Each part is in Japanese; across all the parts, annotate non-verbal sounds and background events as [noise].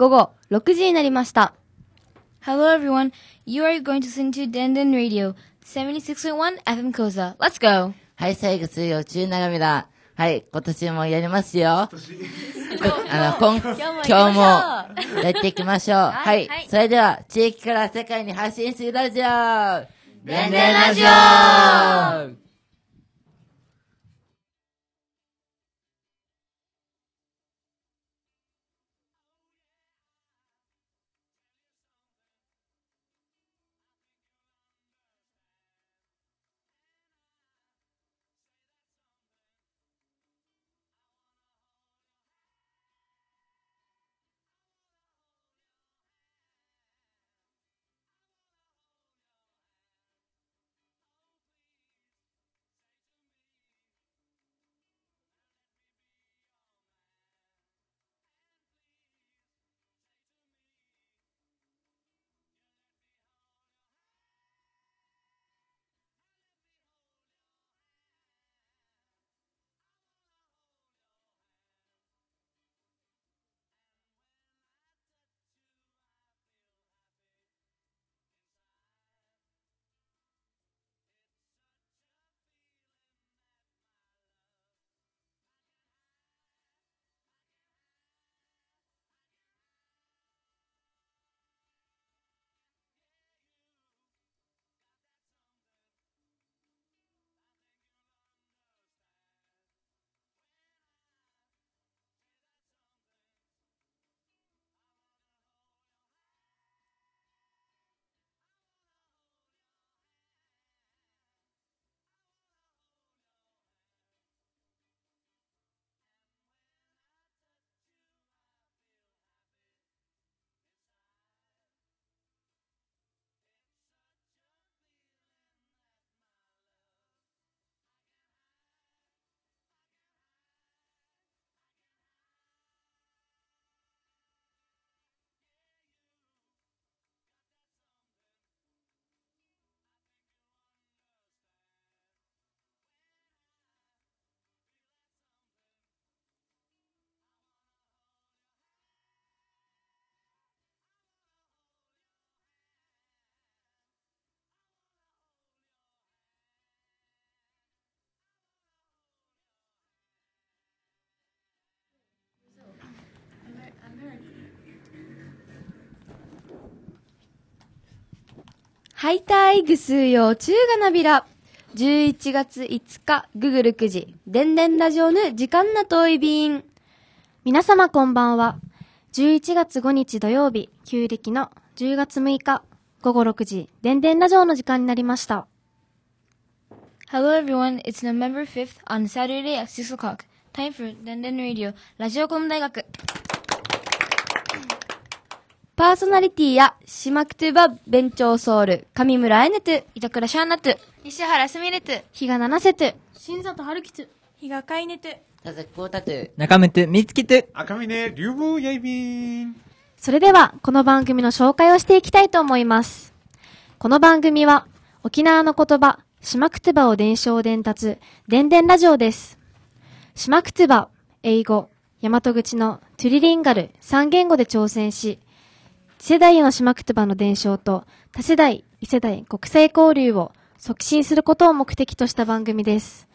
午後6時になりました。Hello everyone, you are going to listen to Denden Radio 76.1 FM Koza. Let's go! はい、最後水曜中長めだ。はい、今年もやりますよ。こあの、今、今日もやっていきましょう。はい、はいそれでは、地域から世界に発信するラジオでんでんラジオはいたいぐすうよう中がなびら。11月5日、ぐぐる9時、でんでんラジオぬ時間なといびん。皆様こんばんは。11月5日土曜日、旧暦の10月6日、午後6時、でんでんラジオの時間になりました。Hello everyone, it's November 5th on Saturday at 6 o'clock. Time for Denden Radio ラジオコム大学。パーソナリティや、シマクトゥバ、ベンチョーソウル、上村エネトゥ、板倉シャーナトゥ。石原すみれトゥ。日が七瀬トゥ、新里春吉。日がかいねて。田崎こうたと、中目と見つけて、赤峰竜坊やいびん。それでは、この番組の紹介をしていきたいと思います。この番組は、沖縄の言葉、シマクトゥバを伝承伝達、でんでんラジオです。シマクトゥバ、英語、大和口のトゥリリンガル3言語で挑戦し、次世代へのシマクトゥバの伝承と多世代、異世代国際交流を促進することを目的とした番組です。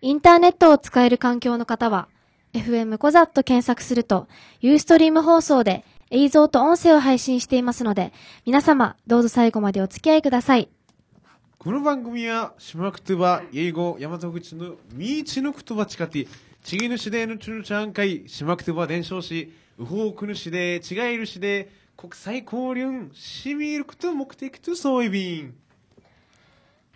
インターネットを使える環境の方は、FM コザッと検索すると、ユーストリーム放送で映像と音声を配信していますので、皆様、どうぞ最後までお付き合いください。この番組は、島くとば、英語、大和口の、みーちのくとばちかて、ちぎぬしでのちゅるちゃんかい、島くとば伝承し、うほうくぬしで、ちがいるしで、国際交流、しみること目的とそういびん。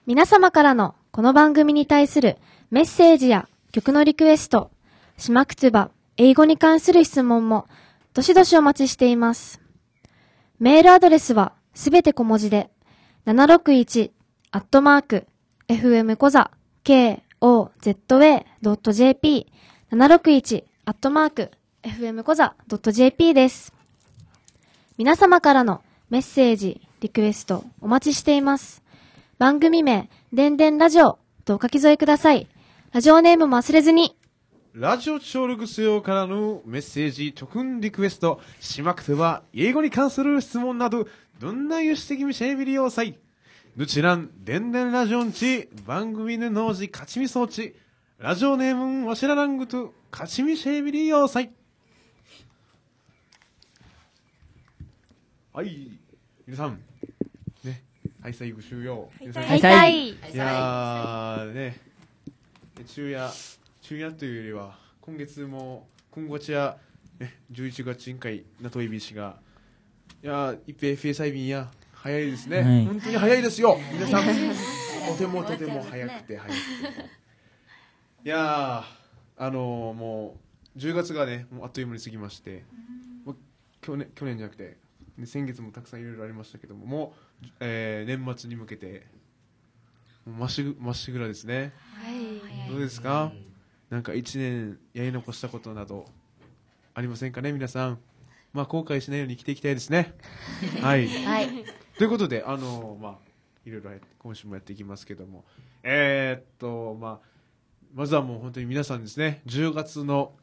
皆様からのこの番組に対するメッセージや曲のリクエスト、しまくつば、英語に関する質問も、どしどしお待ちしています。メールアドレスはすべて小文字で、761アットマーク、fm コザ、koza.jp、761アットマーク、fm コザ .jp です。皆様からのメッセージ、リクエストお待ちしています。番組名、でんでんラジオとお書き添えください。ラジオネームも忘れずに。ラジオ聴力使用からのメッセージ、特訓リクエスト、しまくては英語に関する質問など、どんな有志的みしービりをさい。ぬちらん、でんでんラジオんち、番組ぬのうじ、かちみそうち、ラジオネームわしららんぐと、かちみしービりをさい。はい、皆さん、ね、はい、最後終了。皆さん。はい。たい。いやーね、昼夜、昼夜というよりは、今月も、今月や、ね、11月委員会、ナトイビ氏が、いやー、一平、フェイサイビンや、早いですね、はい。本当に早いですよ、皆さん、とてもとても早くて、早くて。いやー、あのー、もう、10月がね、もうあっという間に過ぎまして、もう去年、去年じゃなくて、ね先月もたくさんいろいろありましたけども、もう、えー年末に向けて、まっしぐまっしぐらですね。どうですか？なんか一年やり残したことなどありませんかね皆さん。まあ後悔しないように生きていきたいですね。[laughs] はい。はい。ということで、あのまあ、いろいろや今週もやっていきますけども、えーっと、まあ、まずはもう本当に皆さんですね、10月の、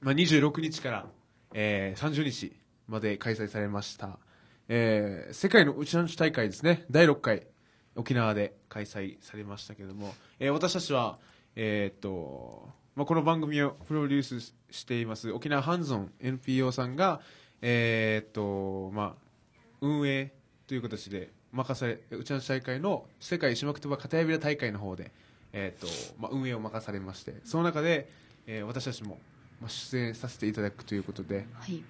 まあ、26日から、えー30日まで開催されました、えー世界のうちなし大会ですね、第6回、沖縄で開催されましたけれども、えー私たちは、えーっと、まあ、この番組をプロデュースしています沖縄ハンズオン NPO さんが、えーっと、まあ、運営という形で任されうちの大会の世界島くとば片やびら大会の方で、えーとまあ、運営を任されましてその中で、えー私たちも、まあ、出演させていただくということではい。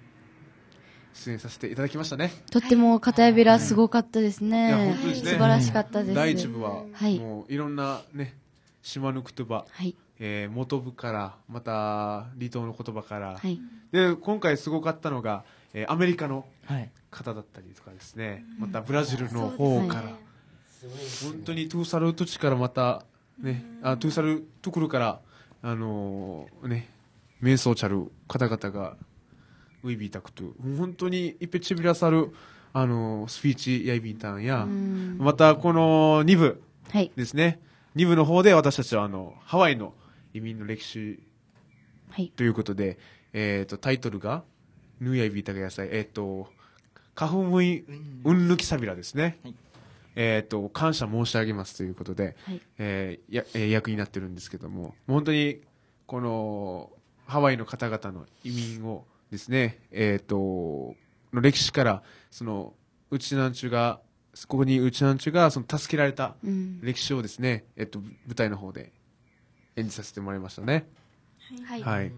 出演させていただきましたねとっても片やびらすごかったですいね。や本当ですね素晴らしかったです。第一部は、はいもういろんなね島の言葉、はい。えー元部からまた離島の言葉から、はい。で今回すごかったのが、えーアメリカのはい。方だったりとかですね、またブラジルの方から、本当にトゥーサル土地からまた、ね、あトゥーサルトゥクルから、あのーね、瞑想チャル方々が、ウイビータクトゥ、本当にいっぺちびらさる、あのースピーチやいびんたんや、ん。またこの2部はい。ですね、2部の方で私たちはあの、ハワイの移民の歴史はい。ということで、えっ、と、タイトルが、ヌーヤイビータが野菜、えっ、と、花粉ウイうんぬきさびらですね。はい。えっ、と、感謝申し上げますということで、はい。えーや、えー役になってるんですけども、本当に、この、ハワイの方々の移民をですね、えっ、と、の歴史から、その、うちなんちゅが、ここにうちなんちゅが、その、助けられたうん。歴史をですね、えっ、と、舞台の方で演じさせてもらいましたね。はい。はい。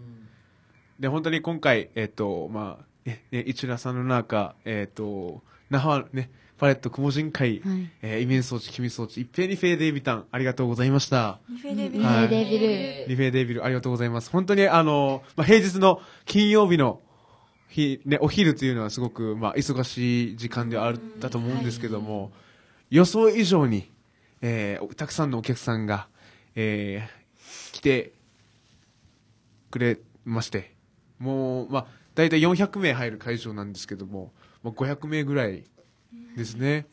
で、本当に今回、えっ、と、まあ、え、ね、一浦さんの中、えっ、と、那覇、ね、パレット雲人会、はいえーイメン装置、君装置、一平二平デイビタン、ありがとうございました。リフェデビリはいレーデビル。リフェデイビル、ありがとうございます。本当に、あの、まあ、平日の金曜日の日、ね、お昼というのはすごく、まあ、忙しい時間ではあるだと思うんですけども、予想以上に、えーたくさんのお客さんが、えー来てくれまして、もう、まあ、大体400名入る会場なんですけども、もう500名ぐらいですね。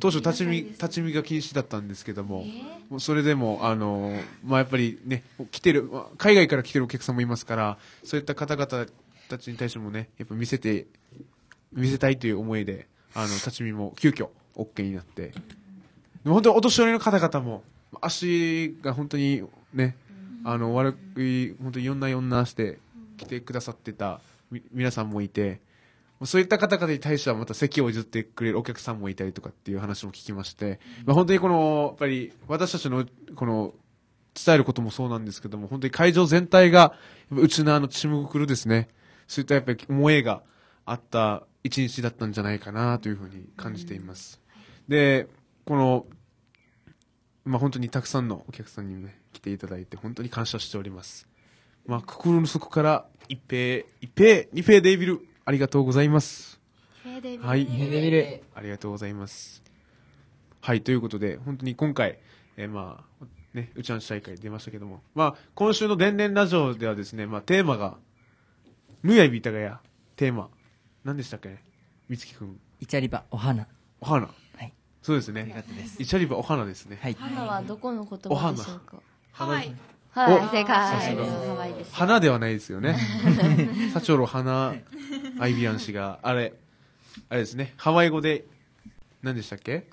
当初立ち見、立ち見が禁止だったんですけども、もうそれでも、あの、まあ、やっぱりね、来てる、まあ海外から来てるお客さんもいますから、そういった方々たちに対してもね、やっぱ見せて、見せたいという思いで、あの、立ち見も急遽 OK になって、本当お年寄りの方々も、足が本当にね、あの、悪い、本当にいろんなよんなして来てくださってた皆さんもいて、そういった方々に対してはまた席を譲ってくれるお客さんもいたりとかっていう話も聞きまして、まあ、本当にこの、やっぱり私たちのこの伝えることもそうなんですけども、本当に会場全体が、うちのあのチムクルですね、そういったやっぱり思いがあった一日だったんじゃないかなというふうに感じています。で、この、まあ本当にたくさんのお客さんにね、来ていただいて本当に感謝しております。まあ心の底から一平、一平、二平デイビル、ありがとうございます。はい。デビル。ありがとうございます。はい、ということで、本当に今回、えーまあ、ね、うちの大会出ましたけども、まあ、今週の電電ラジオではですね、まあ、テーマが、ぬやいびたがや、テーマ、何でしたっけ？みつきくん、イチャリバ、お花。お花。はい。そうですね。イチャリバお花ですね。はい。花はどこの言葉でしょうか？ハワイ。はい、お正解。ハワイです。花ではないですよね。サチョロ花、アイビアン氏が、あれ、あれですね、ハワイ語で、何でしたっけ？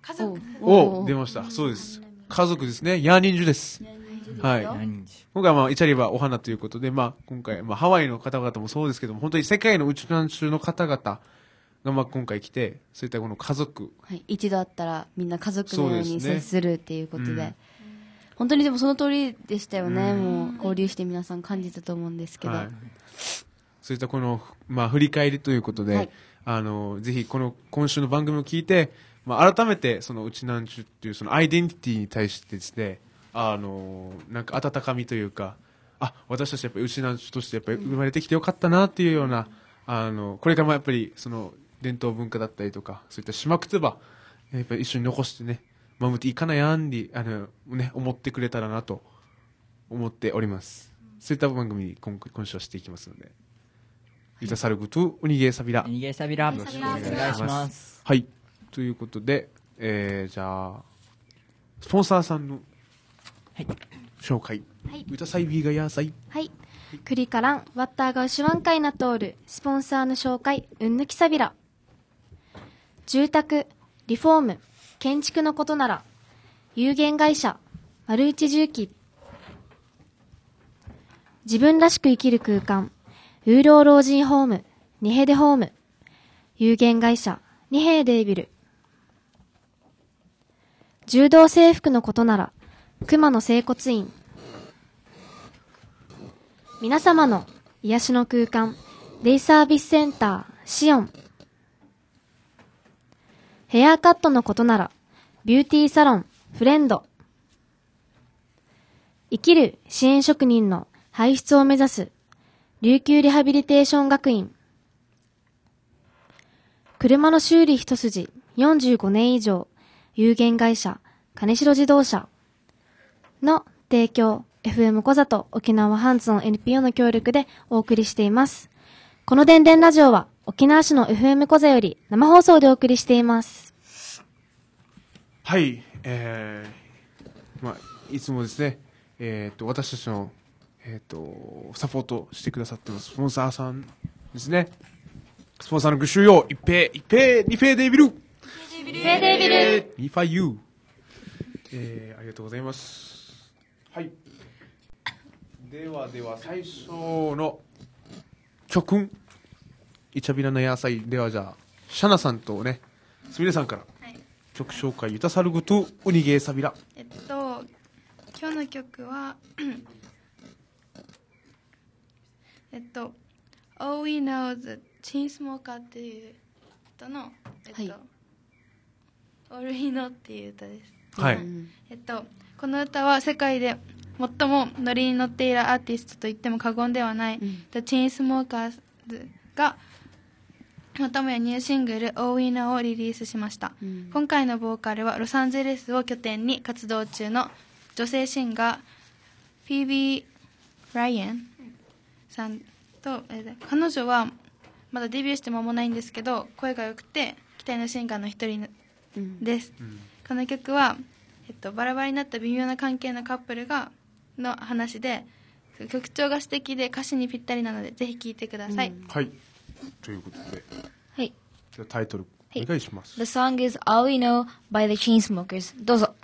家族。お出ました。そうです。家族ですね。ヤーニンジュです。はい。今回はまあ、イチャリはお花ということで、まあ、今回、まあ、ハワイの方々もそうですけども、本当に世界の宇宙南中の方々が、まあ、今回来て、そういったこの家族、はい、一度会ったらみんな家族のように接するっていうことで、うん。本当にでもその通りでしたよね、うん。もう交流して皆さん感じたと思うんですけど、はい、そういったこの、まあ、振り返りということで、はい。あの、ぜひこの今週の番組を聞いて、まあ、改めてそのうちなんちゅっていうそのアイデンティティに対してですね、あの、なんか温かみというか、あ、私たちやっぱりうちなんとしてやっぱり生まれてきてよかったなっていうような、あの、これからもやっぱりその伝統文化だったりとか、そういった島くつば、やっぱり一緒に残してね、守っていかなやんに、あの、ね、思ってくれたらなと思っております。そういった番組に今今週はしていきますので。ユタサルグトゥウニゲーサビラ。逃げサビラ。よろしくおお願いします願いします。はい。ということで、えー、じゃあ、スポンサーさんのはい紹介。はいユタサイビーーサイ。はい。クリカラン、ワッターがシュワンカイナトール、スポンサーの紹介、うんぬきさびら。住宅、リフォーム、建築のことなら、有限会社、丸一重機。自分らしく生きる空間、ウーロー老人ホーム、ニヘデホーム、有限会社、ニヘーデービル。柔道制服のことなら、熊野整骨院、皆様の癒しの空間、デイサービスセンター、シオン。ヘアカットのことなら、ビューティーサロン、フレンド。生きる支援職人の輩出を目指す、琉球リハビリテーション学院。車の修理一筋45年以上、有限会社、金城自動車の提供、FM 小里沖縄ハンズの NPO の協力でお送りしています。この電電ラジオは沖縄市の FM 小座より生放送でお送りしています。はい。えー、まあ、いつもですね、えっ、と、私たちの、えっ、と、サポートしてくださってます、スポンサーさんですね。スポンサーの具集用、一平、一平、二平デービル。フェーデービル。ミファユー。えー、ありがとうございます。はい。ではでは、最初の曲、イチャビラの野菜。ではじゃあ、シャナさんとね、すみれさんから、曲紹介、ユタサルグとウニゲーサビラ。えっと、今日の曲は、[coughs] えっと、All We Know the Chainsmoker っていう歌の、えっと、はい All We Know っていう歌です。はい。うんえっと、この歌は世界で最もノリに乗っているアーティストと言っても過言ではない、うん。The Chainsmokers がまたもやニューシングル「All We Know」をリリースしました、うん。今回のボーカルはロサンゼルスを拠点に活動中の女性シンガーフィービー・ライアンさんとえー彼女はまだデビューして間もないんですけど声が良くて期待のシンガーの一人うん。です、この曲は、と、バラバラになった微妙な関係のカップルがの話で曲調が素敵で歌詞にぴったりなのでぜひ聴いてください、はい。ということで、はい。じゃあタイトル、はいお願いします。The song is All We Know by the Chainsmokers. どうぞ。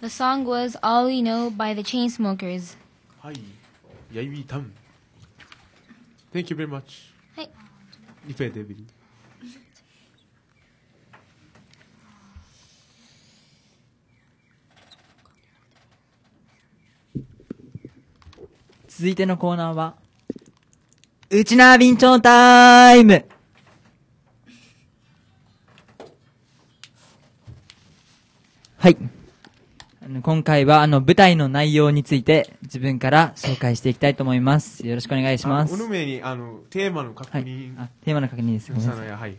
The song was All We Know by the Chainsmokers. はい。ヤイビータン。Thank you very much. はい。リペデビル。続いてのコーナーは、うちなービンチョンタイムはい。今回はあの舞台の内容について自分から紹介していきたいと思います。よろしくお願いします。あの、おのめに、あの、テーマの確はい認。。あ、テーマの確認です。ごめんなさいさのや、はい。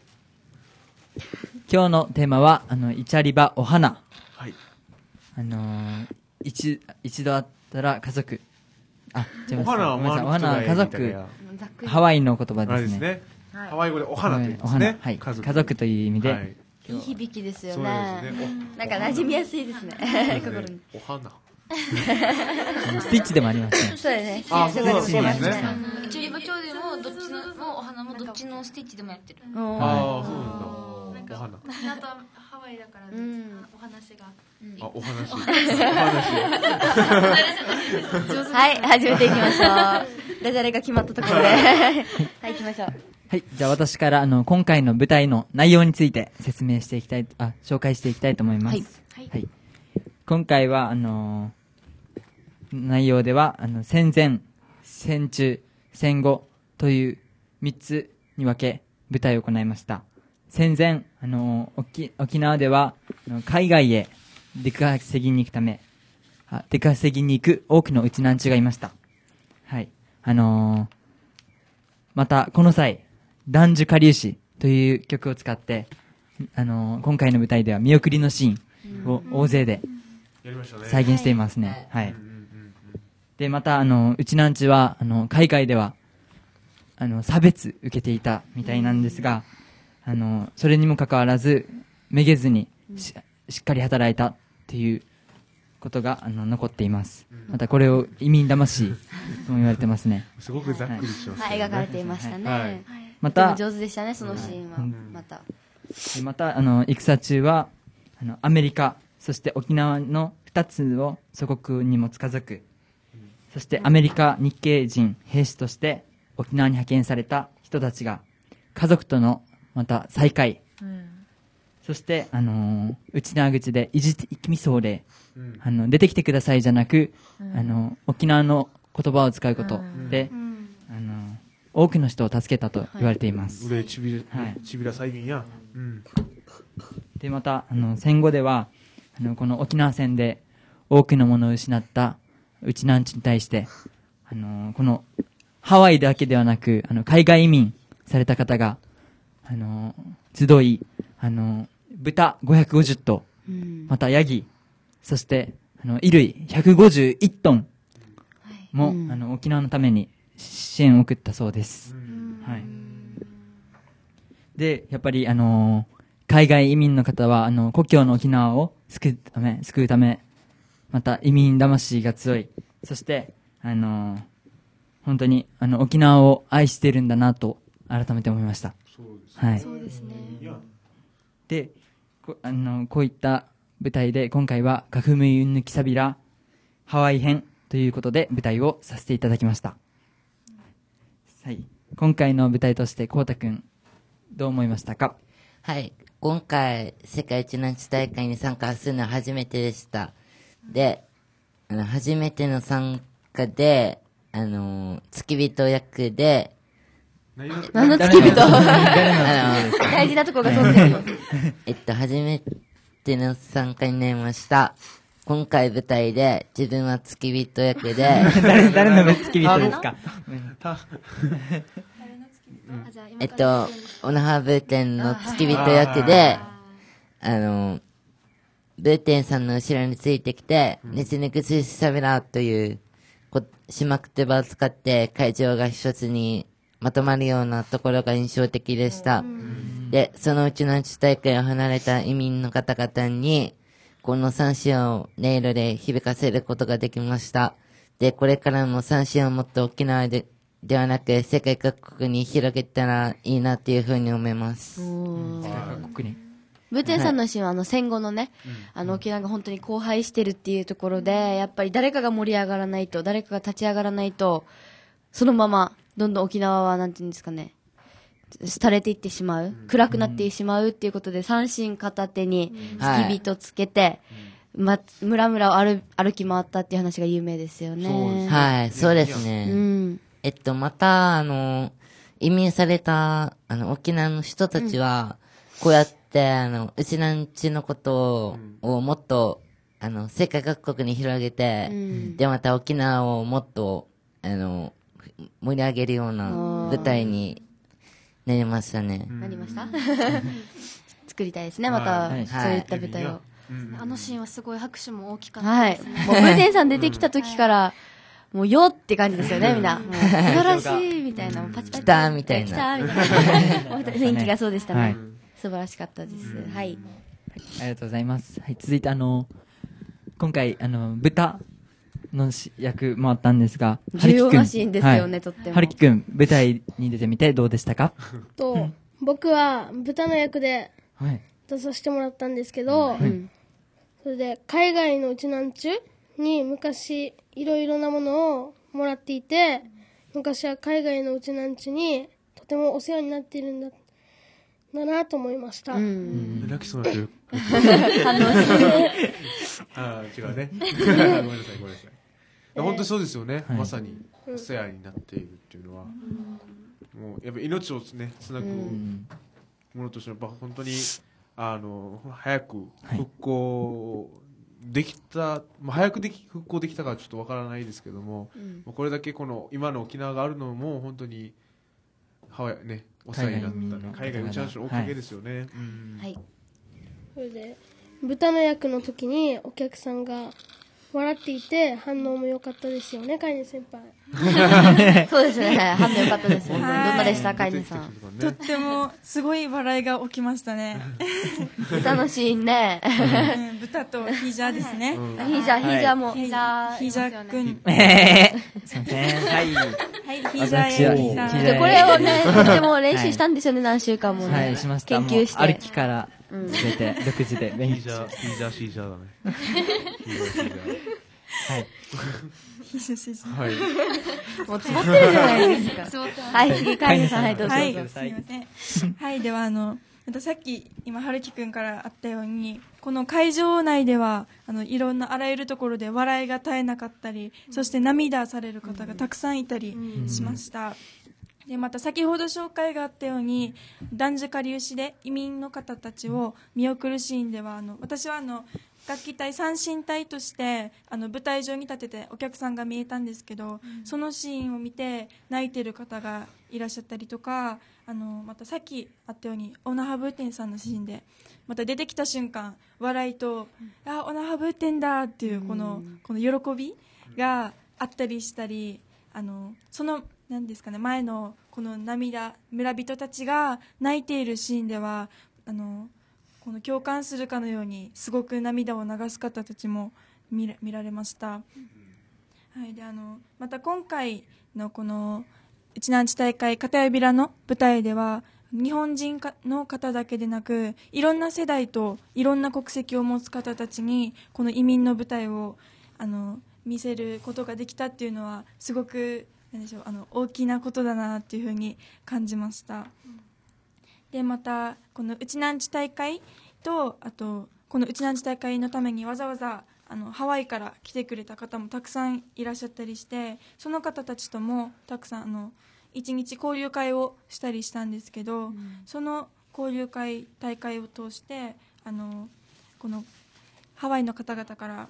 今日のテーマは、あの、イチャリバお花。はい。あのー、一、一度会ったら家族。あ、違います。お花はごめんなさい。お花は家族ハワイの言葉でね。ですすね。ハワイ語でお花と言うんでお花。すね。はい。家族という意味で、はいいい響きですよねですね。なんか馴染みやすいですねお心にお花。スティッチでもありますね。そうだねあ、そうですね。チュリバ町でもどっちのもうお花もどっちのスティッチでもやってる。ああ、そうなんだ。お花。あとハワイだから、んお話があ、お話。お話。はい始めていきましょうダジャレが決まったところで [laughs] はい行きましょうはい。じゃあ私から、あの、今回の舞台の内容について説明していきたい、あ、紹介していきたいと思います。はい。今回は、あのー内容では、あの、戦前、戦中、戦後という3つに分け、舞台を行いました。戦前、あのー沖、沖縄では、海外へ出稼ぎに行くため、あ出稼ぎに行く多くのうちなんちゅがいました。はい。あのーまた、この際、男女下流詞という曲を使って、あのー今回の舞台では見送りのシーンを大勢で。再現していますね。はい。で、また、あの、うちなんちは、あの、海外では、あの、差別受けていたみたいなんですが、あの、それにもかかわらず、めげずにし、しっかり働いたっていうことが、あの、残っています。また、これを移民魂とも言われてますね。[laughs] すごくざっくりしますはいよね。描かれていましたね、はいまた、上手でしたねそのシーンは、うん。また。でまた、あの、戦中は、あの、アメリカ、そして沖縄の二つを祖国にも近づく、そしてアメリカ日系人兵士として沖縄に派遣された人たちが、家族とのまた再会、そして、あのー内縄口で、いじって、みそうで、うん。あの、出てきてくださいじゃなく、あの、沖縄の言葉を使うことで、あの、多くの人を助けたと言われています。俺、ちびちびら最近や。うん。で、また、あの、戦後では、あの、この沖縄戦で多くのものを失ったうちなんちに対して、あの、この、ハワイだけではなく、あの、海外移民された方が、あの、集い、あの、豚550頭、またヤギ、そして、あの、衣類151トンも、あの、沖縄のために支援を送ったそうです。はい。で、やっぱり、あのー海外移民の方は、あの、故郷の沖縄を救うため、救うため、また移民魂が強い。そして、あのー本当に、あの、沖縄を愛してるんだなと、改めて思いました。そうです。はい。そうですねいや、で、こあの、こういった舞台で、今回は、カフムイウンヌキサビラ、ハワイ編ということで、舞台をさせていただきました。はい。今回の舞台として、こうたくん、どう思いましたか？はい。今回、世界一難地大会に参加するのは初めてでした。で、あの、初めての参加で、あの、付き人役で、何の付き人？[laughs] 大事なとこが飛んでるよ [laughs] えっと、初めての参加になりました。今回舞台で自分は付き人役で、[laughs] 誰、誰の付き人ですか？えっと、オナハブーテンの付き人役で、あの、ブーテンさんの後ろについてきて、ネチネクスシャベラーという、こ、島言葉を使って会場が一つにまとまるようなところが印象的でした。で、そのうちの地大会を離れた移民の方々に、この三子を音色で響かせることができました。で、これからも三子をもっと沖縄で、ではなく世界各国に広げたらいいなっていうふうに思います。各国に？ブーテンさんのシーンはあの戦後のね、あの沖縄が本当に荒廃してるっていうところで、やっぱり誰かが盛り上がらないと、誰かが立ち上がらないと、そのまま、どんどん沖縄は、なんていうんですかね、廃れていってしまう、暗くなってしまうっていうことで、三振片手に付き人つけて、ま、村々を歩歩き回ったっていう話が有名ですよね。そうですね。はい、そうですうね。ん。えっと、また、あの、移民された、あの、沖縄の人たちは、こうやって、あの、うちなんちのことを、をもっと、あの、世界各国に広げて、うん。で、また沖縄をもっと、あの、盛り上げるような舞台になりましたね。なりました？[laughs] 作りたいですね、また、はいそういった舞台を。うんあのシーンはすごい拍手も大きかったはい。もう、ブーテンさん出てきた時から、もう、よって感じですよね、みんな。もう、素晴らしい、みたいな。もうパチパチ。来たみたいな来た [laughs] みたいな。雰囲気がそうでしたね。はい素晴らしかったです。はい。ありがとうございます。はい、続いてあの、今回、あの、豚のし役もあったんですが、重要なシーンですよねはいとってもはるきくん、舞台に出てみてどうでしたか？と、僕は豚の役ではい。出させてもらったんですけど、うん。それで海外のうちなんちゅに昔いろいろなものをもらっていて昔は海外のうちなんちゅにとてもお世話になっているんだだなと思いました、うん。泣きそうになってる。[laughs] 反応してああ、違うね。[laughs] ごめんなさい、ごめんなさい。いや本当にそうですよね。はいまさに、お世話になっているっていうのは。もう、やっぱ命をね、つなぐうんものとしては、やっぱ本当に、あの、早くはい復興できた、まあ、早くでき、復興できたかはちょっとわからないですけども、もうこれだけこの、今の沖縄があるのも、本当に、ハワイね、お世話になったね、海海外外打ち合わせのおかげですよね。うんはい。それで豚の役の時にお客さんが笑っていて反応も良かったですよねカイネ先輩 [laughs] そうですね。反応良かったです。どんはいなでした？か、いねさん。とってもすごい笑いが起きましたね。豚のシーンね。うん豚とヒージャーですね。ヒージャー、ヒージャーも。ヒージャー、ヒージャーくん。えー、すいません。はい。はい、ヒージャーやヒージャーでこれをね、とても練習したんですよね、何週間もね。はい、しました。研究しもう歩て。きから、すべて、独自で勉強ヒージャー、ヒージャー、シージャーだね。ヒージャー、シージャはい。ヒージャー、ヒージャー。ー。はい。もう積もってるじゃないですか。はい、次、カイネさん、はい、どうぞ。はい、すみません。はい、では、あの、またさっき、今、春樹くんからあったように、この会場内では、あの、いろんなあらゆるところで笑いが絶えなかったり、そして涙される方がたくさんいたりしました。で、また先ほど紹介があったように、男女下流市で移民の方たちを見送るシーンでは、あの、私はあの、楽器隊三振隊としてあの舞台上に立ててお客さんが見えたんですけど、そのシーンを見て泣いてる方がいらっしゃったりとかあのまたさっきあったようにオナハブーテンさんのシーンでまた出てきた瞬間笑いと「あオナハブーテンだ」っていうこの,、この喜びがあったりしたりあのその何ですかね前のこの涙村人たちが泣いているシーンではあのこの共感するかのようにすごく涙を流す方たちも見ら見られました、はい、であのまた今回のこの内南地大会片指らの舞台では日本人かの方だけでなくいろんな世代といろんな国籍を持つ方たちにこの移民の舞台をあの見せることができたっていうのはすごくなんでしょうあの大きなことだなっていうふうに感じました。でまたこの内南地大会とあとこの内南地大会のためにわざわざあのハワイから来てくれた方もたくさんいらっしゃったりしてその方たちともたくさんあの一日交流会をしたりしたんですけど、その交流会大会を通してあのこのハワイの方々から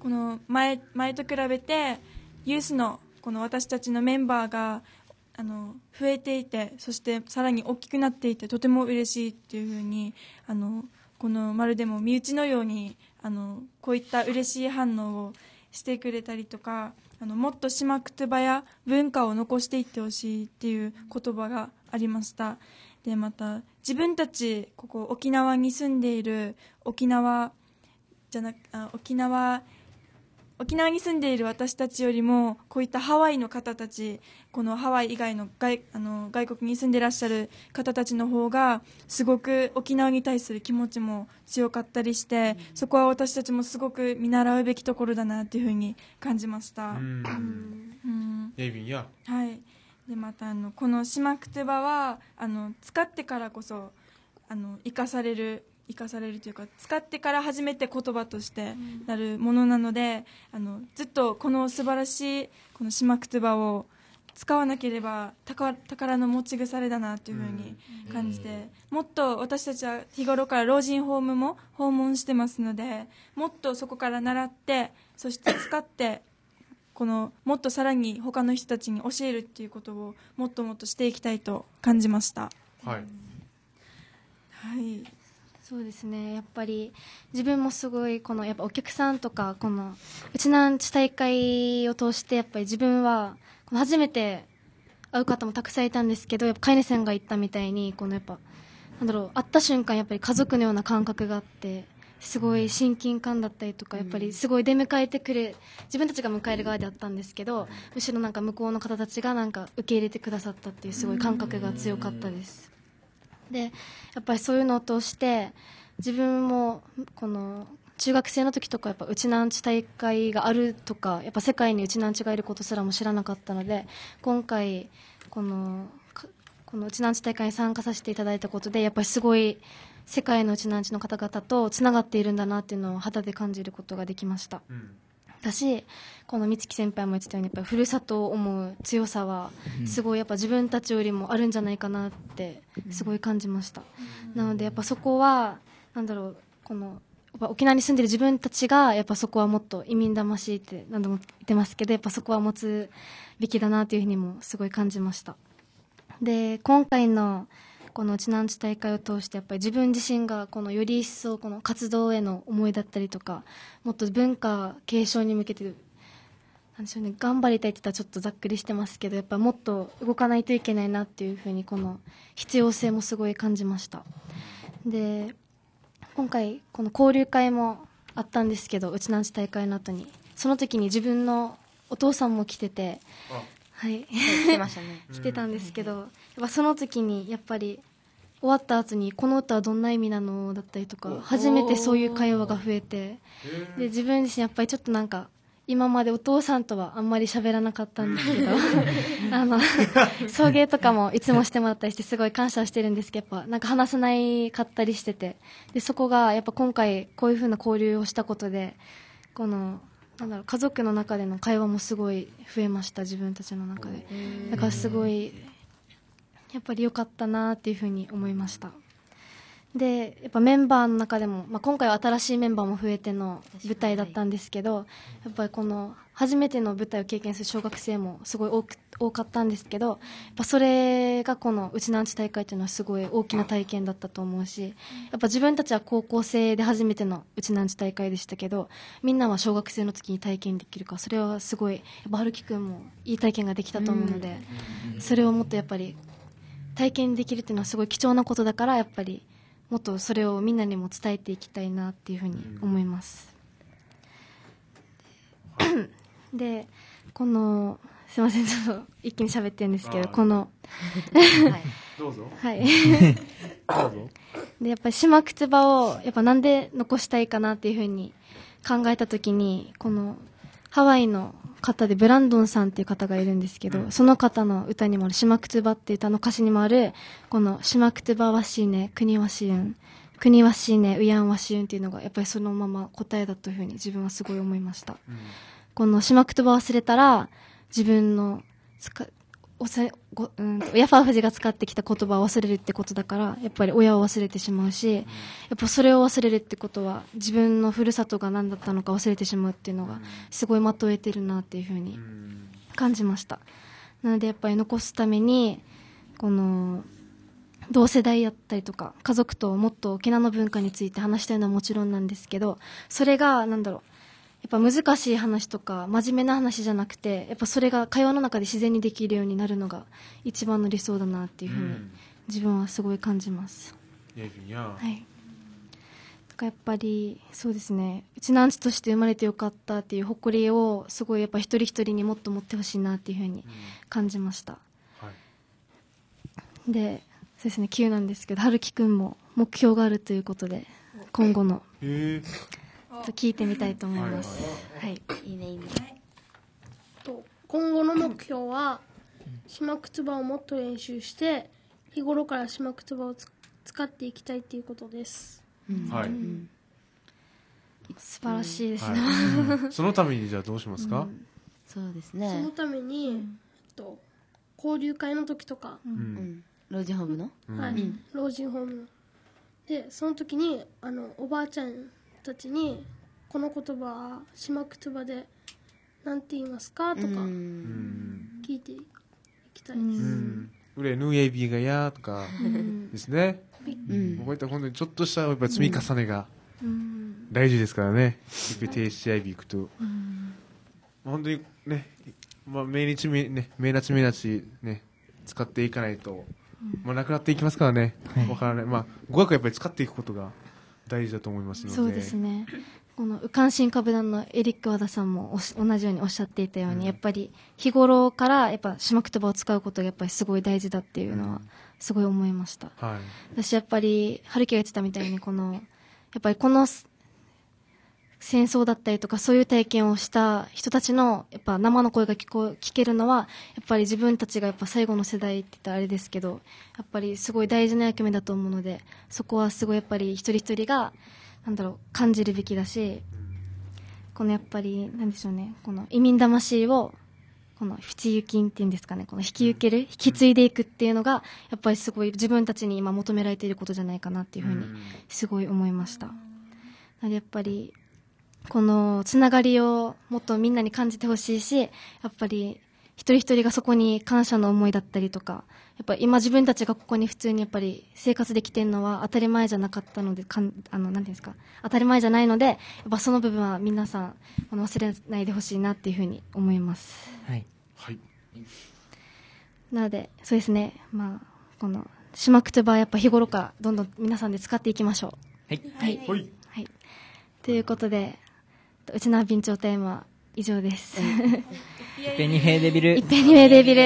この前前と比べてユースのこの私たちのメンバーがあの増えていてそしてさらに大きくなっていてとても嬉しいっていうふうにあのこのまるでも身内のようにあのこういった嬉しい反応をしてくれたりとかあのもっと島くとばや文化を残していってほしいっていう言葉がありました。でまた自分たちここ沖縄に住んでいる沖縄じゃなあ沖縄沖縄に住んでいる私たちよりもこういったハワイの方たちこのハワイ以外の外あの外国に住んでらっしゃる方たちの方がすごく沖縄に対する気持ちも強かったりして、そこは私たちもすごく見習うべきところだなというふうに感じました。うん。うん。はい。でまたあのこのシマクトバはあの使ってからこそあの生かされる生かされるというか使ってから初めて言葉としてなるものなので、あのずっとこの素晴らしいこの「しまくてば」を使わなければ宝宝の持ち腐れだなというふうに感じて、もっと私たちは日頃から老人ホームも訪問してますのでもっとそこから習ってそして使ってこのもっとさらに他の人たちに教えるっていうことをもっともっとしていきたいと感じました。はいはい。そうですねやっぱり自分もすごいこのやっぱお客さんとかこのうちなんち大会を通してやっぱり自分は初めて会う方もたくさんいたんですけどやっぱ飼い主さんが言ったみたいにこのやっぱなんだろう会った瞬間やっぱり家族のような感覚があってすごい親近感だったりとかやっぱりすごい出迎えてくれ自分たちが迎える側であったんですけどむしろなんか向こうの方たちがなんか受け入れてくださったっていうすごい感覚が強かったです。でやっぱりそういうのを通して自分もこの中学生の時とかやっぱうちなんち大会があるとかやっぱ世界にうちなんちがいることすらも知らなかったので今回このこのうちなんち大会に参加させていただいたことでやっぱりすごい世界のうちなんちの方々とつながっているんだなっていうのを肌で感じることができました。だしこの美月先輩も言ってたようにやっぱりふるさとを思う強さはすごいやっぱ自分たちよりもあるんじゃないかなってすごい感じました、なのでやっぱそこはなんだろうこのやっぱ沖縄に住んでる自分たちがやっぱそこはもっと移民魂って何度も言ってますけどやっぱそこは持つべきだなというふうにもすごい感じました。で今回のこのうちなんち大会を通してやっぱり自分自身がこのより一層この活動への思いだったりとかもっと文化継承に向けてなんでしょうね頑張りたいって言ったらちょっとざっくりしてますけどやっぱもっと動かないといけないなっていうふうにこの必要性もすごい感じました。で今回この交流会もあったんですけどうちなんち大会の後にその時に自分のお父さんも来ててはい。来てましたね。[laughs] 来てたんですけどやっぱその時にやっぱり終わった後にこの歌はどんな意味なのだったりとか初めてそういう会話が増えてで自分自身やっぱりちょっとなんか今までお父さんとはあんまり喋らなかったんですけど [laughs] [laughs] あの送迎とかもいつもしてもらったりしてすごい感謝してるんですけどやっぱなんか話せないかったりしててでそこがやっぱ今回こういう風な交流をしたことでこのなんだろう家族の中での会話もすごい増えました自分たちの中で。だからすごいやっぱり良かったなっていうふうに思いました。でやっぱメンバーの中でも、まあ、今回は新しいメンバーも増えての舞台だったんですけどやっぱりこの初めての舞台を経験する小学生もすごい多く多かったんですけどやっぱそれがこのうちなんち大会というのはすごい大きな体験だったと思うしやっぱ自分たちは高校生で初めてのうちなんち大会でしたけどみんなは小学生の時に体験できるからそれはすごいやっぱ春樹君もいい体験ができたと思うのでそれをもっとやっぱり体験できるっていうのはすごい貴重なことだからやっぱりもっとそれをみんなにも伝えていきたいなっていうふうに思います、でこのすいませんちょっと一気に喋ってるんですけどこの。どうぞ。はい。[laughs] どうぞ。でやっぱり島くつばをやっぱなんで残したいかなっていうふうに考えた時にこのハワイの方でブランドンさんっていう方がいるんですけど、その方の歌にもある「島くつば」っていう歌の歌詞にもあるこの「島くつばわしいね国わしゆん」国わしいねうやんわしゆんっていうのがやっぱりそのまま答えだというふうに自分はすごい思いました、この島くつば忘れたら自分のつかおせごうん親ファーフジが使ってきた言葉を忘れるってことだからやっぱり親を忘れてしまうし、やっぱそれを忘れるってことは自分のふるさとが何だったのか忘れてしまうっていうのがすごいまとえてるなっていうふうに感じました。なのでやっぱり残すためにこの同世代やったりとか家族ともっと沖縄の文化について話したいのはもちろんなんですけどそれがなんだろうっぱ難しい話とか真面目な話じゃなくてやっぱそれが会話の中で自然にできるようになるのが一番の理想だなっていうふうに自分はすごい感じます。うん、はい。やっぱりそうですね。うちのアンチとして生まれてよかったっていう誇りをすごいやっぱ一人一人にもっと持ってほしいなっていうふうに感じました、うんはい、でそうですね急なんですけど春樹君も目標があるということで今後の、え。ー、と聞いてみたいと思います。はい、い。い。ねいいね。と今後の目標は島靴葉をもっと練習して日頃から島靴葉をつ使っていきたいっていうことです。はい、素晴らしいですね、はい。[laughs] そのためにじゃあどうしますか、そうですそのねために、と交流会の時とか、うん。老人ホームの？はい。老人ホームの。でその時にあのおばあちゃんたちにこの言葉は島靴葉でなんて言いますか？とか聞いていきたいです、うん。うれぬえびがやとかですね、うん。こういった本当にちょっとしたやっぱ積み重ねが大事ですからね、いっぺん停止 IB 行くと、本当にね、まあ、命日め、ね、命日命日ね、使っていかないと、まあ、なくなっていきますからね、わからない。まあ、語学はやっぱり使っていくことが大事だと思いますので。そうですねこの右関心株団のエリック和田さんも同じようにおっしゃっていたように、やっぱり日頃からやっぱ島言葉を使うことがやっぱりすごい大事だっていうのはすごい思いました、はい。私やっぱり春樹が言ってたみたいにこのやっぱりこのす戦争だったりとかそういう体験をした人たちのやっぱ生の声が聞こえ聞けるのはやっぱり自分たちがやっぱ最後の世代って言ったらあれですけどやっぱりすごい大事な役目だと思うのでそこはすごいやっぱり一人一人がなんだろう感じるべきだしこのやっぱりなんでしょうねこの移民魂をこの引き金っていうんですかねこの引き受ける引き継いでいくっていうのがやっぱりすごい自分たちに今求められていることじゃないかなっていうふうにすごい思いました。やっぱりこのつながりをもっとみんなに感じてほしいしやっぱり一人一人がそこに感謝の思いだったりとかやっぱ今自分たちがここに普通にやっぱり生活できてるのは当たり前じゃなかったのでかんあのなんていうんですか当たり前じゃないのでやっぱその部分は皆さんあの忘れないでほしいなっていうふうに思いますはい。はい。なのでそうですねまあこの島くとばやっぱ日頃からどんどん皆さんで使っていきましょうはい。はいはい。はい。ということで、うちの備長テーマは以上です。ペニヘイデビルいっ。ぺんにウェデビル。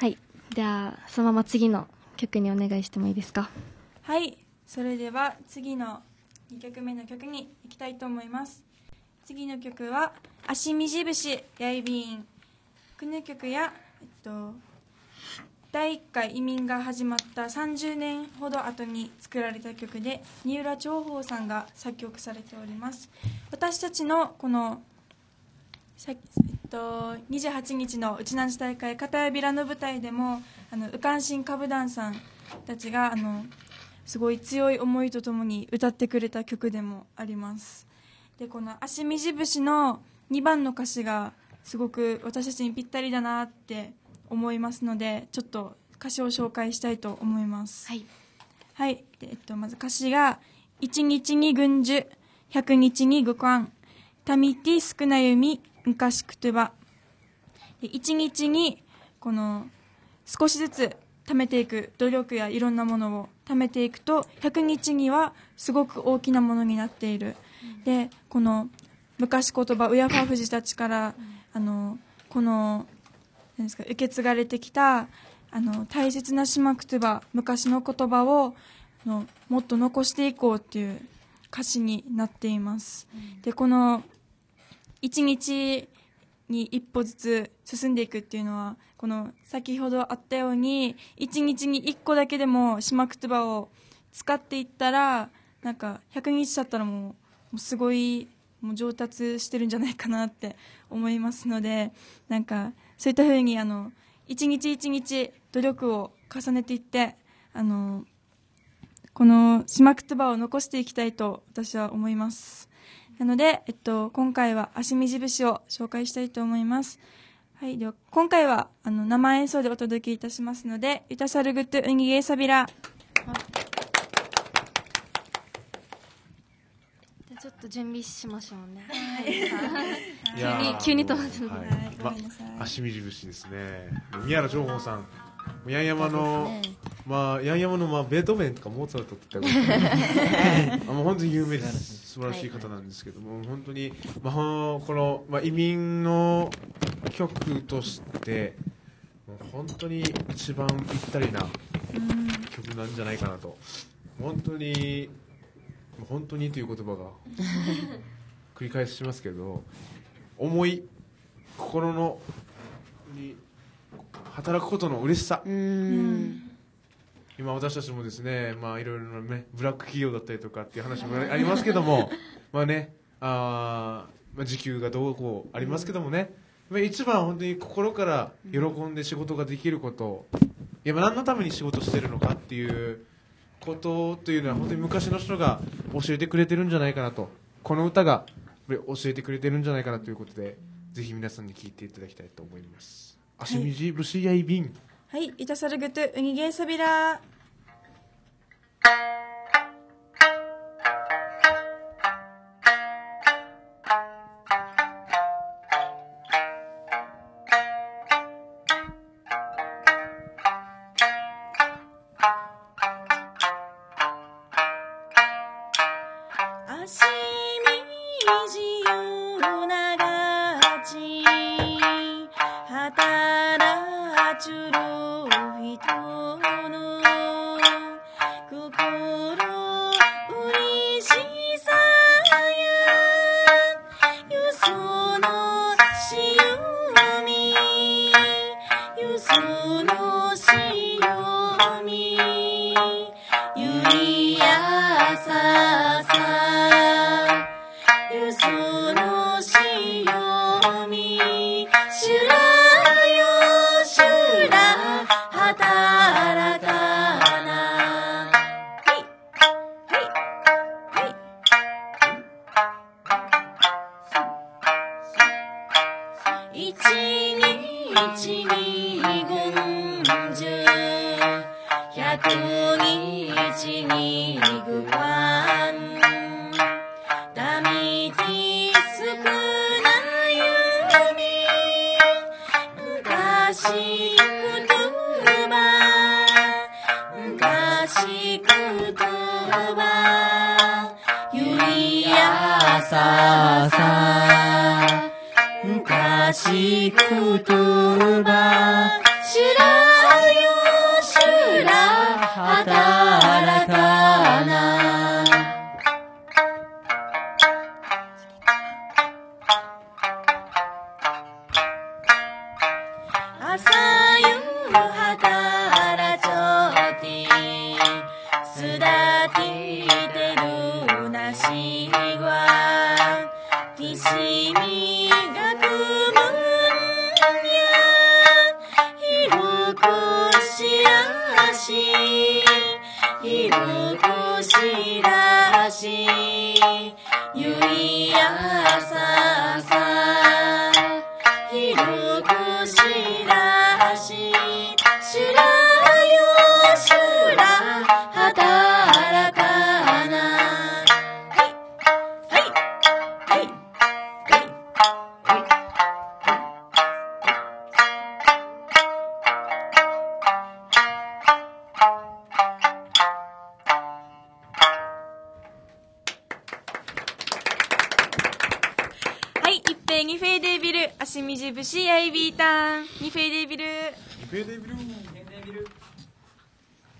はい。では、そのまま次の曲にお願いしてもいいですか？はいそれでは次の2曲目の曲に行きたいと思います次の曲は「足みじ節やいびん」この曲や、えっと、第1回移民が始まった30年ほど後に作られた曲で三浦長宝さんが作曲されております。私たちのこのさえっと、28日のうちなんち大会片やびらの舞台でもあの右関心歌舞団さんたちがあのすごい強い思いとともに歌ってくれた曲でもあります。でこの「足みじ節」の2番の歌詞がすごく私たちにぴったりだなって思いますのでちょっと歌詞を紹介したいと思いますはい。はい。でえっと、まず歌詞が、一日に軍樹、百日に愚官、たみて少なゆみ、昔くとば。で一日に、この、少しずつ貯めていく努力やいろんなものを貯めていくと、百日にはすごく大きなものになっている。で、この、昔言葉、親ファフジたちから、あの、この、なんですか受け継がれてきたあの大切な島くとば昔の言葉をあのもっと残していこうっていう歌詞になっています、でこの一日に一歩ずつ進んでいくっていうのはこの先ほどあったように一日に一個だけでも島くとばを使っていったらなんか100日経ったらもうもうすごいもう上達してるんじゃないかなって思いますのでなんかそういったふうにあの一日一日努力を重ねていってあのこの島くとばを残していきたいと私は思います。なので、えっと、今回は足みじ節を紹介したいと思います。はい、では今回はあの生演奏でお届けいたしますので「ユタサルグッドウニゲーサビラ」じゃあちょっと準備しましょうね。い。やー急に急に止まってるはい。ま、足みじ節ですね。宮原情報さん、八重山のまあ、ヤンヤマの、まあ、ベートーベンとかモーツァルトって言ったら [laughs] あもう本当に有名です。素晴らしい。方なんですけども、本当に、まあ、この、まあ、移民の曲としてもう本当に一番ぴったりな曲なんじゃないかなと。本当に本当にという言葉が繰り返しますけど思い心のに働くことの嬉しさ。今私たちもですねまあいろいろなねブラック企業だったりとかっていう話もありますけどもまあねあー、まあ、時給がどうこうありますけどもね、まあ、一番本当に心から喜んで仕事ができることいやまあ何のために仕事してるのかっていうことというのは本当に昔の人が教えてくれてるんじゃないかなと。この歌が教えてくれてるんじゃないかなということでぜひ皆さんに聴いていただきたいと思います。足短ブシヤイビン。はい、イタサルグトゥウニゲーサビラ足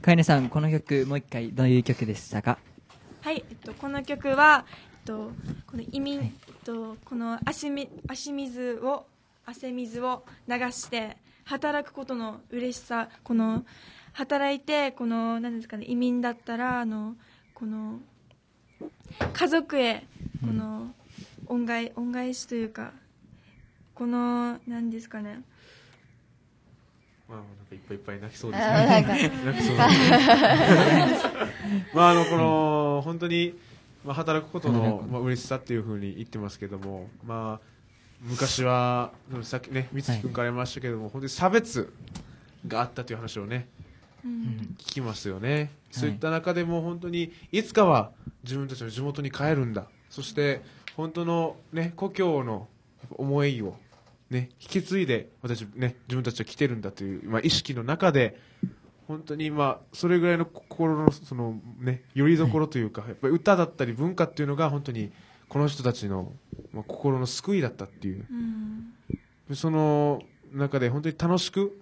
かえねさんこの曲もう一回どういう曲でしたか？はい、えっと、この曲は、えっと、この移民、えっと、この足み、足水を、汗水を流して、働くことの嬉しさ、この、働いて、この、何ですかね、移民だったら、あの、この、家族へ、この、恩返、恩返しというか、この、何ですかね、まあ、なんかいっぱいいっぱい泣きそうですね。[laughs] 泣きそうです。[laughs] まあ、あの、この、本当に、まあ、働くことの、まあ、嬉しさっていうふうに言ってますけども、まあ、昔は、さっきね、三木君から言いましたけども、本当に差別があったという話をね、聞きますよね。そういった中でも本当に、いつかは自分たちの地元に帰るんだ。そして、本当のね、故郷の思いを、ね、引き継いで私、ね、自分たちは来てるんだという、まあ、意識の中で本当に今、それぐらいの心の、そのね、よりどころというか、やっぱり歌だったり文化っていうのが本当に、この人たちの、まあ、心の救いだったっていう。その中で本当に楽しく、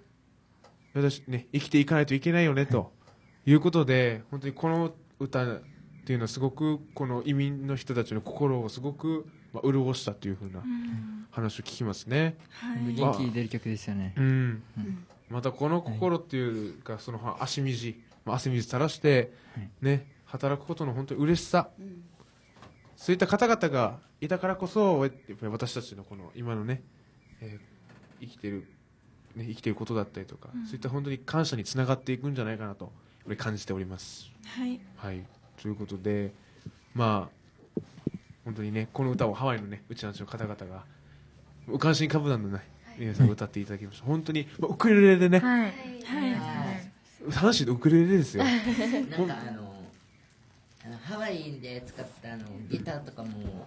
私ね、生きていかないといけないよね、ということで、本当にこの歌っていうのはすごく、この移民の人たちの心をすごく、まあ、潤したというふうな話を聞きますね。元気出る曲ですよね。うん。またこの心っていうか、その足水、まあ、汗水垂らして、ね、働くことの本当に嬉しさ、そういった方々がいたからこそ、やっぱり私たちのこの今のね、えー生きてる、ね、生きてることだったりとか、うんそういった本当に感謝につながっていくんじゃないかなと、感じております。はい。はい。ということで、まあ、本当にね、この歌をハワイのね、うちなんちの方々が、無関心歌舞団のね、皆さんが歌っていただきました。本当に、まあウクレレでね、はい。はい。阪神のウクレレですよ。なんかあの、あのハワイで使ったあのギターとかも、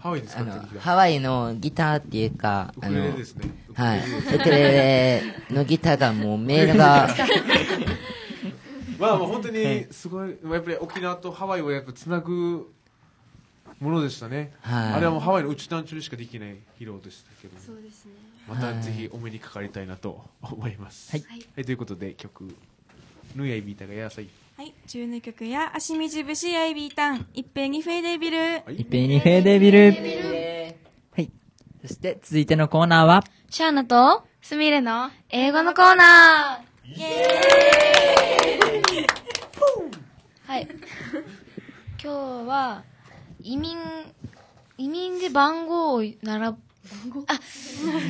ハワイで使ったギター？ハワイのギターっていうか、ウクレレですねはい。ウクレレのギターがもうメールが、[laughs] まあもう本当にすごい、やっぱり沖縄とハワイをやっぱつなぐものでしたね。はいあれはもうハワイのうちなんちゅうでしかできない披露でしたけど。そうですねまたぜひお目にかかりたいなと思います。はいはい、ということで曲、ヌーヤイビータがやさい。はい。中の曲や、足みじぶしアイビータン、いっぺんにフェイデビル。いっぺんにフェーデビル。はい。そして続いてのコーナーは、シャーナと、すみれの英語のコーナーイエーイはい。今日は、移民、移民で番号を並ぶ、あ、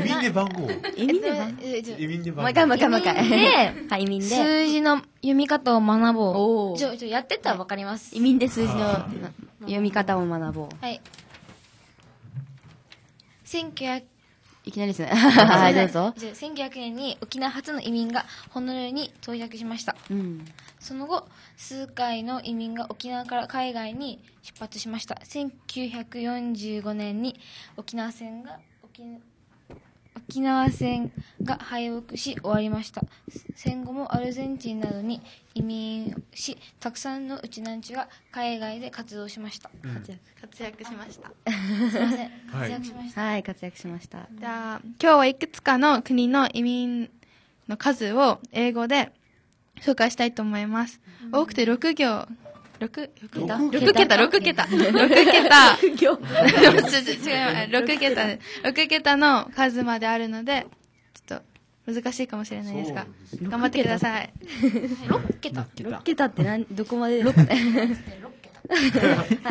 移民で番号？移民で番号えっと移民で番号もう一回もう一回もう一回ではい移民で数字の読み方を学ぼう。ちょ、ちょ、やってったらわかります。移民で数字の読み方を学ぼう。はい。1900いきなりですね。[laughs] はい、どうぞ。じゃあ1900年に沖縄初の移民がホノルルに到着しました。うん。その後、数回の移民が沖縄から海外に出発しました。1945年に沖縄戦が、沖沖縄戦が敗北し終わりました。戦後もアルゼンチンなどに移民し、たくさんのうちなんちが海外で活動しました。活躍活躍しました。すいません。はい活躍しました。はい、活躍しました。じゃあ、今日はいくつかの国の移民の数を英語で紹介したいと思います。多くて6行、6、6桁 ?6 桁 ?6 桁 !6 桁違う、6桁で、6 [laughs] 桁の数まであるので、ちょっと難しいかもしれないですが、頑張ってください。6桁。6桁って何、どこまで ?6 桁。は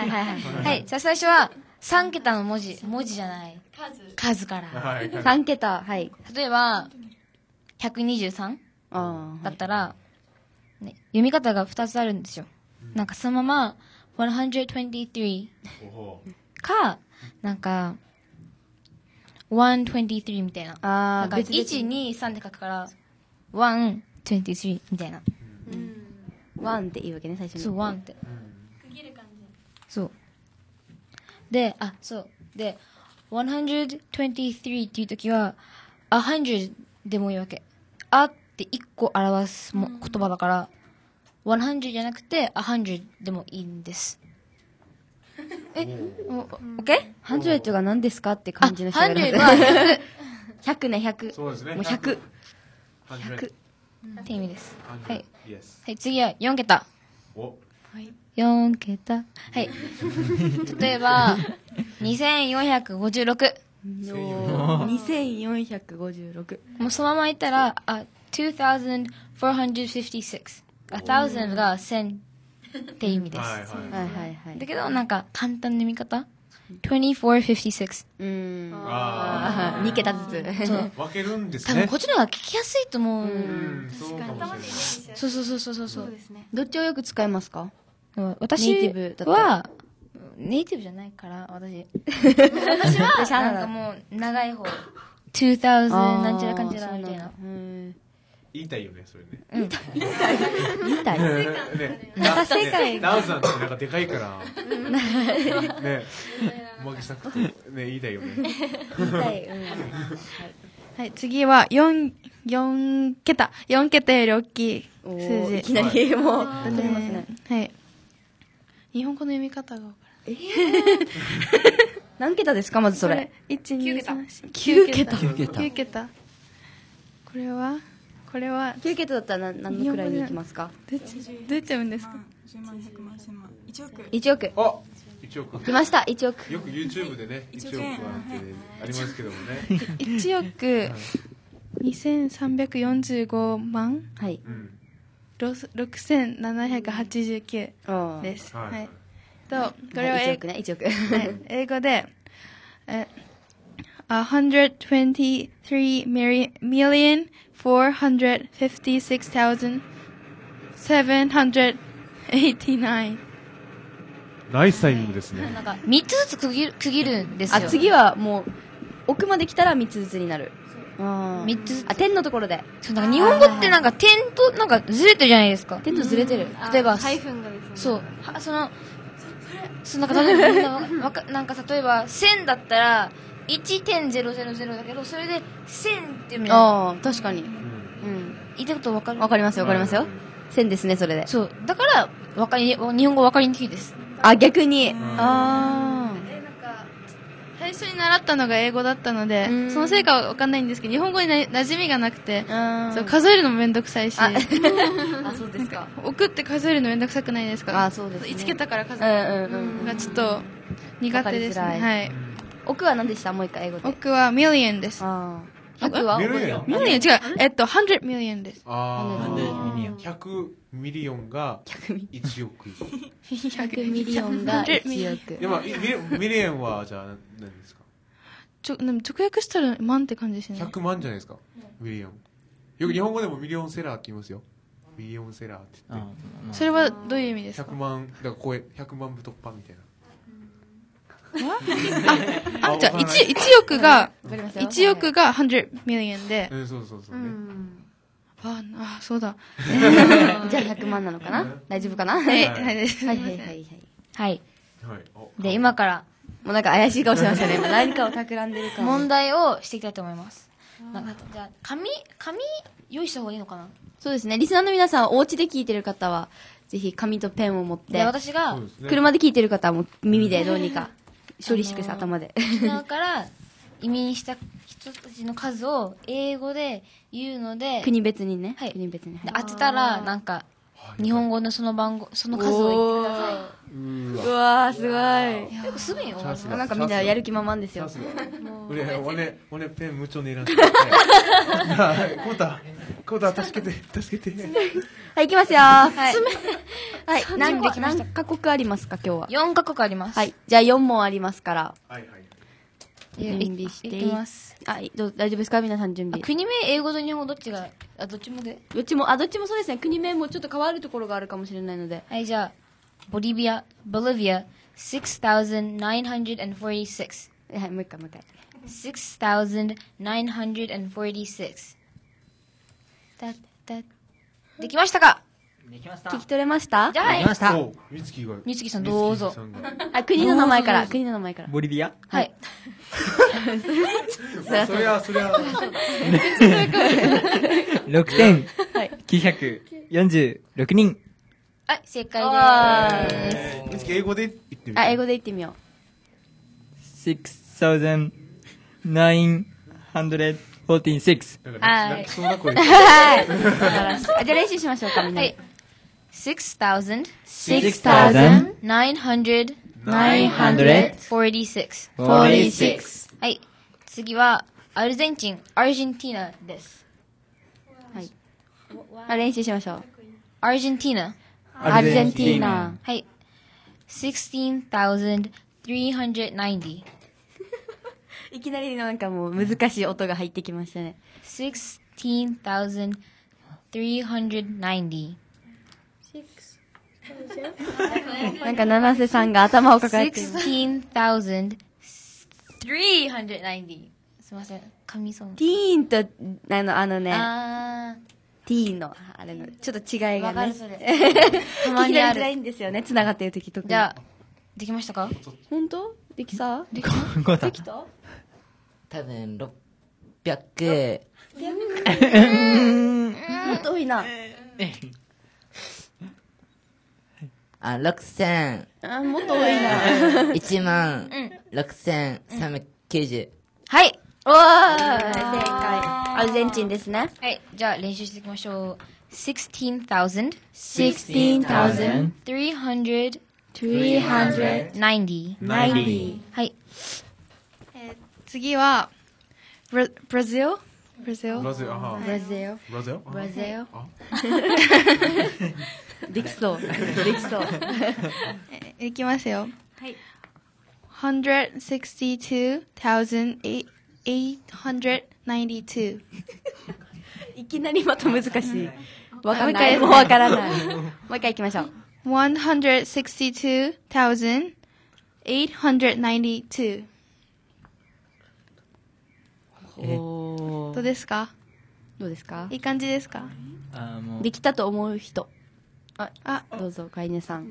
いはいはい。はい、じゃあ最初は3桁の文字、文字じゃない。数。数から。はい。3桁、はい。例えば、123あだったら、ね、読み方が2つあるんですよ。なんかそのまま、123か、なんか、123みたいな。あ。なんか、別々1、2、3って書くから、123みたいな。ワンって言うわけね、最初に。そう、1って。そう。で、あ、そう。で、123っていうときは、100でもいいわけ。あって1個表すも言葉だから、100じゃなくて、100でもいいんです。え、お、オッケー100が何ですかって感じの人あがいる100は100ね、100。そうですね。もう100。100。って意味です。はい。Yes. はい、次は4桁。お、4桁。はい。[laughs] 例えば、2456。2456。もうそのまま言ったら、あ、2456。a thousand が1000って意味です。はいはい。はいはい。だけど、なんか、簡単な読み方2456うん。ああ。2桁ずつ。分けるんです多分、こ。っちの方が聞きやすいと思う。うん、そうかもしれない。そうそうそうそうそう。そうどっちをよく使いますか私は、ネイティブじゃないから、私。私は、なんかもう、長い方。2000なんちゃらかんちゃらみたいな。言いたいよね、それね。うん。みたい。ね、また世界ダウさんってなんかでかいから、ね、おまけしたくて、ね、言いたいよね。みたい。うんはい、次は4 4桁、4桁より大きいお数字。ーいきなりもう、出てますね。はい。日本語の読み方がわか [laughs] 何桁ですかまずそれ。る。1、2、3、4 9桁9桁9桁。これは？これは、9桁だったら何何のくらいに行きますか？どうやってどうんですか？10万100万1000万1億 ?1 億。あ1億。来ました、1億。よく YouTube でね、1億はってねありますけどもね。1億2345万？はい。うん。ろ6789あです。はいはい。と、これは1英億ね、1億。はい英語で、え、123 miri- million 456,789. ナイスタイミングですね。なんか、3つずつ区切る区切るんですよ。あ、次はもう、奥まで来たら3つずつになる。あ3つずつ。あ、点のところで。そう、なんか日本語ってなんか点となんかずれてるじゃないですか。点とずれてる。例えば、ハイフンがですね。そう、はその、そう、なんか例えば、なんかなんか例えば、1000だったら、1.000だけど、それで、1000っていうのああ、確かに。うんうん。言ってることわかる？わかりますよ、わかりますよ。線ですね、それで。そう、だから、わかり、日本語わかりにくいです。あ、逆に。あ最初に習ったのが英語だったのでうん、そのせいかはわかんないんですけど、日本語にな馴染みがなくて、あ。そう数えるのもめんどくさいし、あ、[laughs] あそうですか。送って数えるのめんどくさくないですか？あ、そうですね。1桁から数うんえうんうんるのがちょっと苦手ですね。はい。億は何でした？もう一回英語で。億は million です。ああ。100は？ million million 違う。えっと、100 million です。あ100 million あ。100 million が1億。100 million が1億。でも、ミリ million はじゃあ何ですか？ちょ、でも直訳したら万って感じしない ?100 万じゃないですか？ million。よく日本語でもミリオンセラーって言いますよ。ミリオンセラーって言って。それはどういう意味ですか？100万、だからこう100万部突破みたいな。あ、じゃあ、1、1億が、わかりますよ1億が100 million で、うん、そうそうそうね。あ、あ、そうだ。[laughs] じゃあ100万なのかな？大丈夫かな？ははい、いはい、はいはいはい。はい。はい。おで、今からもうなんか怪しい顔してましたね。[laughs] 今何かを企んでるかも。問題をしていきたいと思います。じゃあ、紙、紙用意した方がいいのかな？そうですね。リスナーの皆さん、お家で聞いてる方は、ぜひ紙とペンを持ってで、、私が。車で聞いてる方はもう耳でどうにか処理してください、頭で。沖縄から移民した人たちの数を英語で言うので、国別にね。はい国別に。で当てたら、なんか、日本語のその番号、その数を言ってくださうわー、すごい。い。結構すぐに終わるさすがなんかみんなやる気満々ですよ。俺、俺、俺、ペン無調狙って。はい。コータ、コータ、助けて、助けて。はい、行きますよ。はい。はい。準何何カ国ありますか、今日は。4カ国あります。はい。じゃあ4問ありますから。はいはい。い。準備していきます。はい、どう大丈夫ですか皆さん準備。あ国名、英語と日本語どっちが、あ、どっちもで。どっちも、あ、どっちもそうですね。国名もちょっと変わるところがあるかもしれないので。はい、じゃあ、ボリビア、ボリビア、6,946。はい、もう一回、もう一回。6,946. だ、だ、できましたかできました聞き取れましたじゃあ、はいでき。ましたおみつきが。みつきさんどうぞあ、国の名前から、国の名前から。ボリビアはい。そりゃ、そりゃ。6946人はい、正解わでーみつき英語で言ってみて。あ、英語で言ってみよ6946なんかはい泣きそうな声。う。はい。素晴らしいあじゃあ練習しましょうか、みんなではい。。6,000 6,000 946. 46はい。次は、アルゼンチン、アルゼンティーナです。はい。あ、練習しましょう。アルゼンティーナ。アルゼンティーナ。はい。16,390. いきなりなんかもう難しい音が入ってきましたね。16,390. なんか七瀬さんが頭を抱えています。16,390. すいません。噛みそう。ティーンと、あの、あのね、あティーンの、あれの、ちょっと違いー、がね。わかるそれ。たたまにある。い。んですよね、繋がってる時特に。じゃあ、できましたか？本当？できた？ゴータできた？多分、600、もっと多いな。あ、6000、あもっと多いな。1万、6390。はい。おー正解。アルゼンチンですね。はい、じゃあ練習していきましょう。16,000 16,000 390 390はい。えー次は、ブラブラジルブラジルブラジル、あはブラジル。ブラジルブラジルあ。できそう。できそう。えいきますよ。はい。162,892. [laughs] いきなりまた難しい。わかんない。もうわからない。もう一回行きましょう。162,892. おどうですか？どうですか？いい感じですか？あーもうできたと思う人。あ、どうぞ、かいねさん。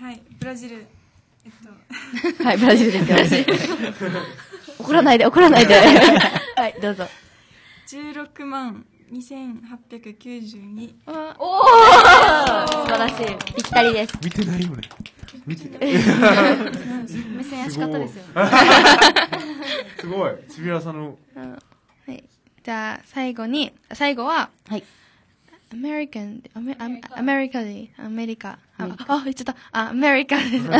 はいブラジルえっとはい、ブラジルですよ。[laughs] 怒らないで、怒らないで。[laughs] はい、どうぞ。16万2892素晴らしい。ぴったりです。見てないよね。見て目線怪しかったですよ。すごい。ちびらさんの、はい。じゃあ、最後に、最後は、はい。アメリカン、アメリカで、アメリカ。あ、あ言っちゃった。あ、アメリカです。[laughs] いいの言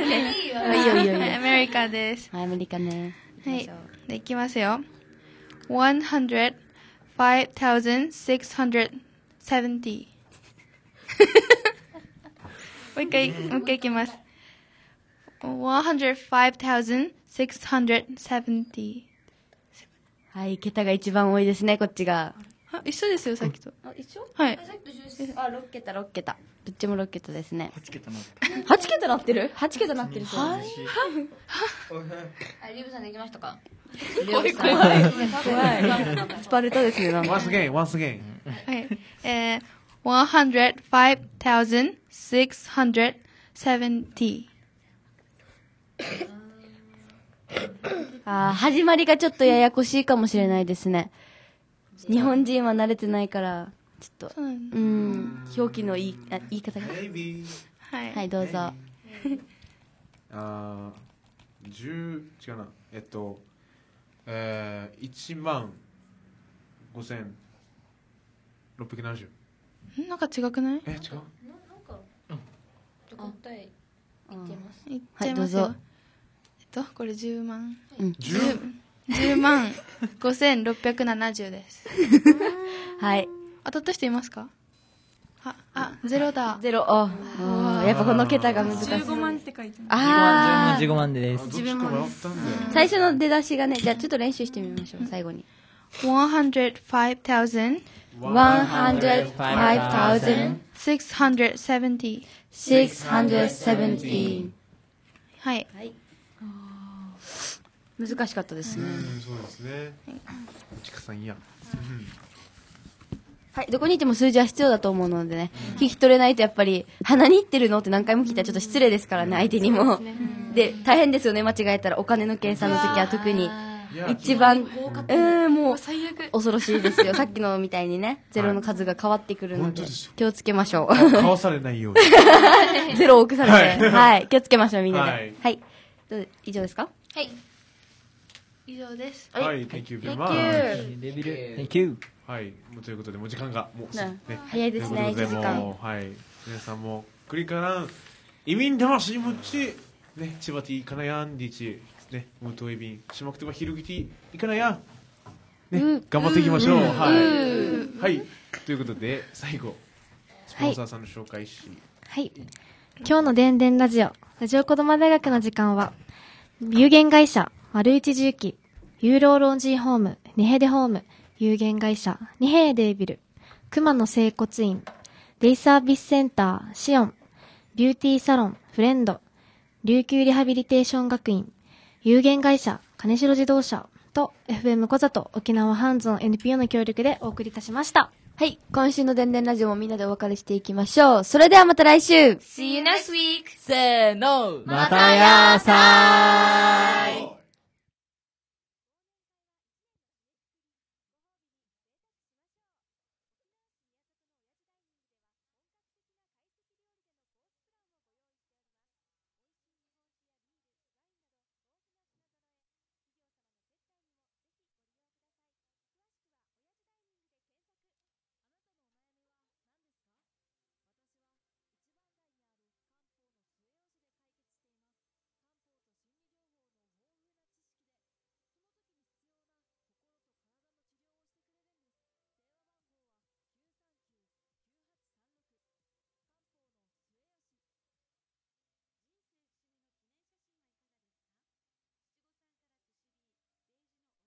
って。いいよ、いいよ、いいよ。はいアメリカです。はい、アメリカね。はい。で、いきますよ。105,670. [laughs] もう一回、もう一回いきます。105,670. はい、桁が一番多いですね、こっちが。あ、一緒ですよ、さっきと。あ、一緒？はい。あ、6桁、6桁。どっちも6桁ですね。8桁の8桁なってる ?8 桁なってるはい。あ、リブさんできましたか？怖い、怖い。怖い。スパルタですね、なんか。once again, once again. はい。えー、105,670. あー始まりがちょっとややこしいかもしれないですね。日本人は慣れてないから、ちょっと、そうなんうん、表記の言いあ言い方が。はい。はい、どうぞ。[laughs] あー、10、違うな。えっと、えー、1万5670。んなんか違くない？え、違う？じゃあ答え言ってます。いっちゃいますよ。はいどうぞえっと、これ10万。うん10 10万5670です。はい。当たった人いますか？あ、あ、ゼロだ。ゼロ、あ、やっぱこの桁が難しい。15万って書いてますあ15万でですどっちか迷ったんだよ。最初の出だしがね、じゃあちょっと練習してみましょう、最後に。105,670. 105,670. はい。難しかったですね。うん、そうですね。ちかさんいや。はい、どこにいても数字は必要だと思うのでね、聞き取れないとやっぱり、鼻に行ってるのって何回も聞いたらちょっと失礼ですからね、相手にも。で、大変ですよね、間違えたら。お金の計算の時は特に。一番、うーん、もう、恐ろしいですよ。さっきのみたいにね、ゼロの数が変わってくるので気をつけましょかわされないように。う。[laughs] ゼロ多くされて、はい、気をつけましょう、みんなはいで。はい。以上ですか？はい。以上です。はい、Thank you very much. レベル Thank you はい、もうということで、もう時間が、もう、ねね。早いですねということ1時間はい。皆さんも、クリカラン、移民魂持ち、ね、千葉ティーカナヤンディチ、ね、ムートエビン、しまくてはひるぎティー、いかなや。ね、頑張っていきましょう。はい。はい。ということで、最後、スポンサーさんの紹介し、はい。今日のでんでんラジオ、ラジオ子供大学の時間は、有限会社、丸一重機、ユーローロンジーホーム、ニヘデホーム、有限会社、ニヘーデービル、熊野整骨院、デイサービスセンター、シオン、ビューティーサロン、フレンド、琉球リハビリテーション学院、有限会社、金城自動車と FM 小里沖縄ハンズの NPO の協力でお送りいたしました。はい。今週のでんでんラジオもみんなでお別れしていきましょう。それではまた来週 See you next week! せーのまたやーさーい